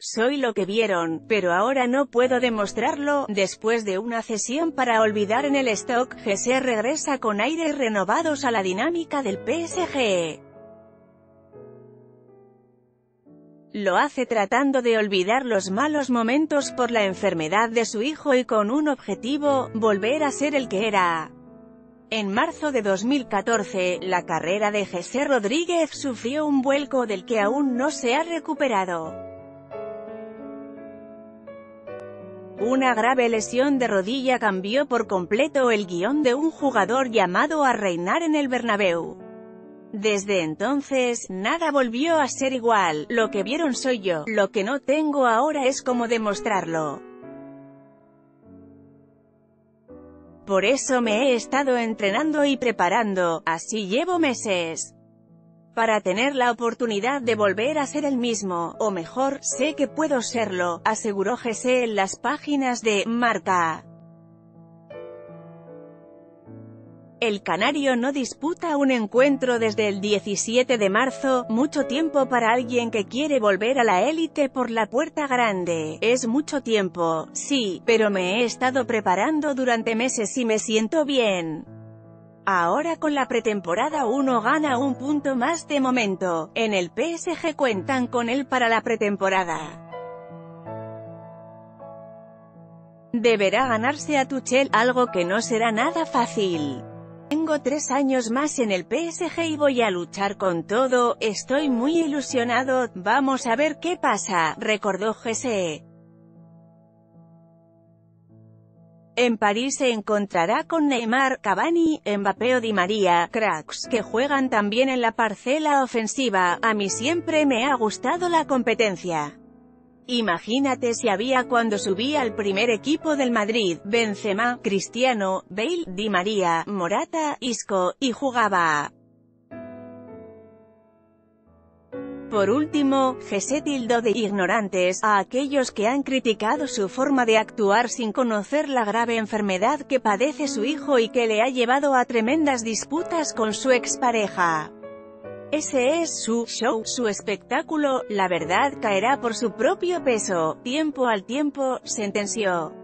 Soy lo que vieron, pero ahora no puedo demostrarlo. Después de una cesión para olvidar en el stock, Jesse regresa con aires renovados a la dinámica del PSG. Lo hace tratando de olvidar los malos momentos por la enfermedad de su hijo y con un objetivo, volver a ser el que era. En marzo de 2014, la carrera de Jesse Rodríguez sufrió un vuelco del que aún no se ha recuperado. Una grave lesión de rodilla cambió por completo el guion de un jugador llamado a reinar en el Bernabéu. Desde entonces, nada volvió a ser igual, lo que vieron soy yo, lo que no tengo ahora es cómo demostrarlo. Por eso me he estado entrenando y preparando, así llevo meses para tener la oportunidad de volver a ser el mismo, o mejor, sé que puedo serlo, aseguró Jesse en las páginas de Marca. El canario no disputa un encuentro desde el 17 de marzo, mucho tiempo para alguien que quiere volver a la élite por la puerta grande. Es mucho tiempo, sí, pero me he estado preparando durante meses y me siento bien. Ahora con la pretemporada uno gana un punto más de momento. En el PSG cuentan con él para la pretemporada. Deberá ganarse a Tuchel, algo que no será nada fácil. Tengo tres años más en el PSG y voy a luchar con todo, estoy muy ilusionado, vamos a ver qué pasa, recordó Jesse. En París se encontrará con Neymar, Cavani, Mbappé o Di María, cracks, que juegan también en la parcela ofensiva. A mí siempre me ha gustado la competencia. Imagínate si había cuando subí al primer equipo del Madrid, Benzema, Cristiano, Bale, Di María, Morata, Isco, y jugaba Por último, Jesse tildó de ignorantes a aquellos que han criticado su forma de actuar sin conocer la grave enfermedad que padece su hijo y que le ha llevado a tremendas disputas con su expareja. Ese es su show, su espectáculo, la verdad caerá por su propio peso, tiempo al tiempo, sentenció.